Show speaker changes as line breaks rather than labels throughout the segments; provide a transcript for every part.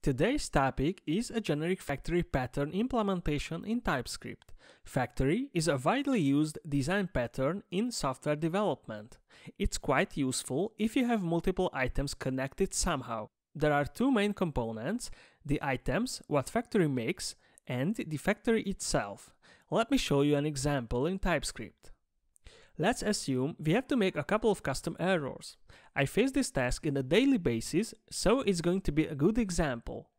Today's topic is a generic factory pattern implementation in TypeScript. Factory is a widely used design pattern in software development. It's quite useful if you have multiple items connected somehow. There are two main components, the items, what factory makes, and the factory itself. Let me show you an example in TypeScript. Let's assume we have to make a couple of custom errors. I face this task in a daily basis, so it's going to be a good example.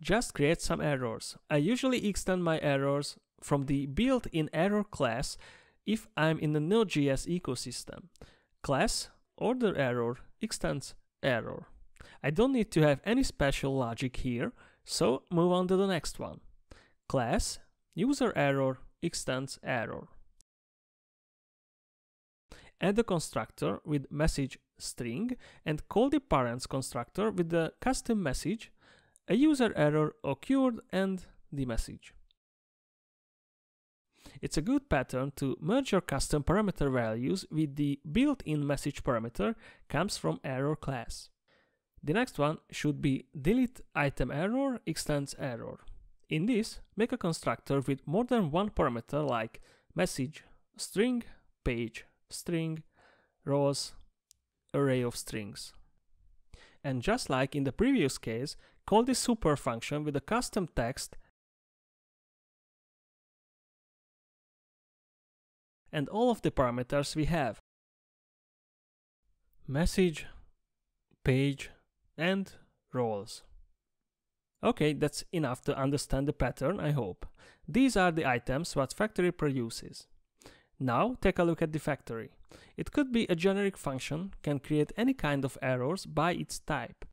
Just create some errors. I usually extend my errors from the built-in error class if I'm in the Node.js ecosystem. Class order error extends error. I don't need to have any special logic here, so move on to the next one. Class user error extends error add a constructor with message string and call the parents constructor with the custom message, a user error occurred and the message. It's a good pattern to merge your custom parameter values with the built-in message parameter comes from error class. The next one should be delete item error extends error. In this, make a constructor with more than one parameter like message, string, page, string, roles, array of strings. And just like in the previous case, call this super function with a custom text and all of the parameters we have. Message, page, and roles. Okay, that's enough to understand the pattern, I hope. These are the items what factory produces. Now take a look at the factory. It could be a generic function, can create any kind of errors by its type.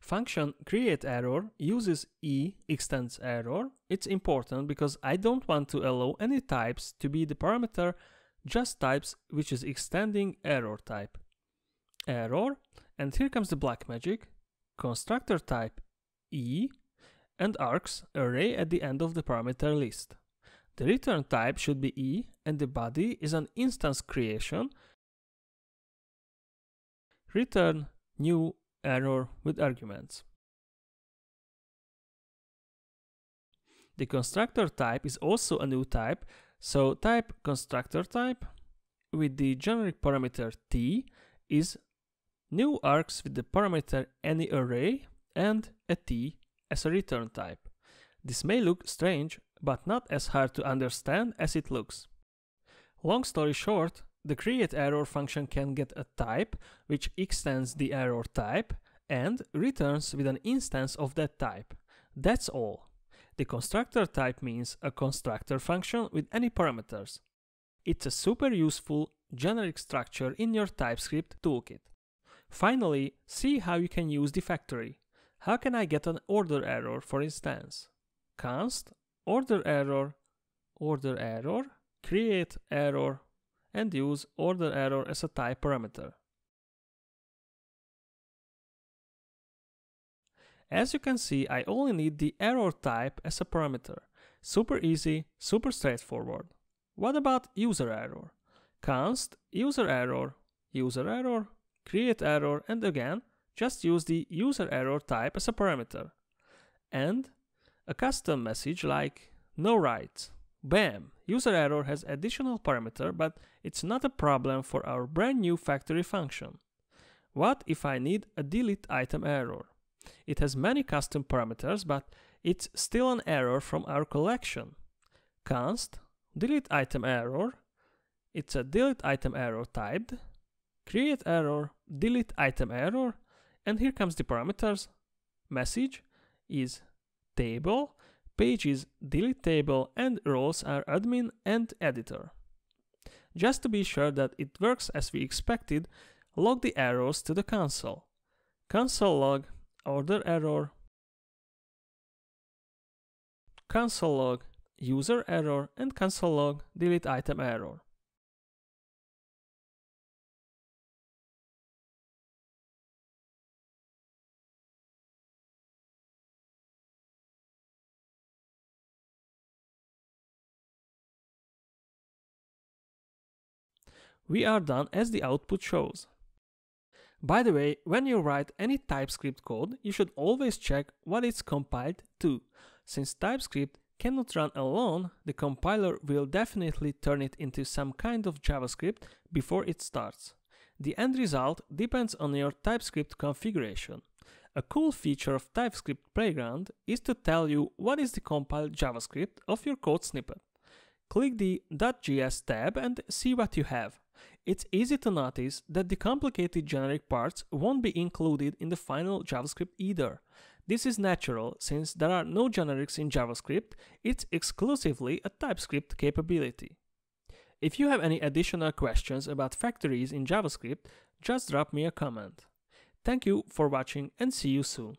Function create error uses e extends error. It's important because I don't want to allow any types to be the parameter, just types which is extending error type. Error, and here comes the black magic, constructor type e, and args array at the end of the parameter list. The return type should be E and the body is an instance creation. Return new error with arguments. The constructor type is also a new type, so type constructor type with the generic parameter t is new args with the parameter any array and a t as a return type. This may look strange but not as hard to understand as it looks. Long story short, the createError function can get a type which extends the error type and returns with an instance of that type. That's all. The constructor type means a constructor function with any parameters. It's a super useful generic structure in your TypeScript toolkit. Finally, see how you can use the factory. How can I get an order error, for instance? const order error, order error, create error, and use order error as a type parameter. As you can see, I only need the error type as a parameter. Super easy, super straightforward. What about user error? const user error, user error, create error, and again, just use the user error type as a parameter. And a custom message like no write. Bam! User error has additional parameter, but it's not a problem for our brand new factory function. What if I need a delete item error? It has many custom parameters, but it's still an error from our collection. const delete item error. It's a delete item error typed. Create error, delete item error, and here comes the parameters. Message is table, pages delete table, and roles are admin and editor. Just to be sure that it works as we expected, log the errors to the console. Console log order error, console log user error, and console log delete item error. We are done as the output shows. By the way, when you write any TypeScript code, you should always check what it's compiled to. Since TypeScript cannot run alone, the compiler will definitely turn it into some kind of JavaScript before it starts. The end result depends on your TypeScript configuration. A cool feature of TypeScript Playground is to tell you what is the compiled JavaScript of your code snippet. Click the .js tab and see what you have. It's easy to notice that the complicated generic parts won't be included in the final JavaScript either. This is natural since there are no generics in JavaScript, it's exclusively a TypeScript capability. If you have any additional questions about factories in JavaScript, just drop me a comment. Thank you for watching and see you soon.